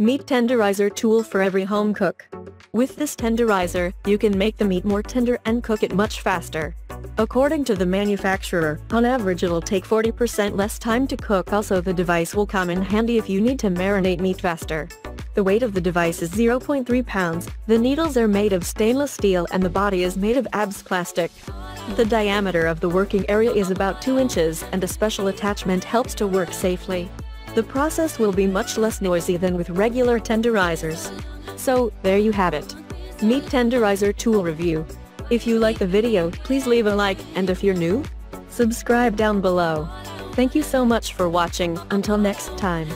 Meat tenderizer tool for every home cook. With this tenderizer, you can make the meat more tender and cook it much faster. According to the manufacturer, on average it'll take 40% less time to cook also the device will come in handy if you need to marinate meat faster. The weight of the device is 0.3 pounds, the needles are made of stainless steel and the body is made of ABS plastic. The diameter of the working area is about 2 inches and a special attachment helps to work safely. The process will be much less noisy than with regular tenderizers. So, there you have it. Meat Tenderizer Tool Review. If you like the video, please leave a like, and if you're new, subscribe down below. Thank you so much for watching, until next time.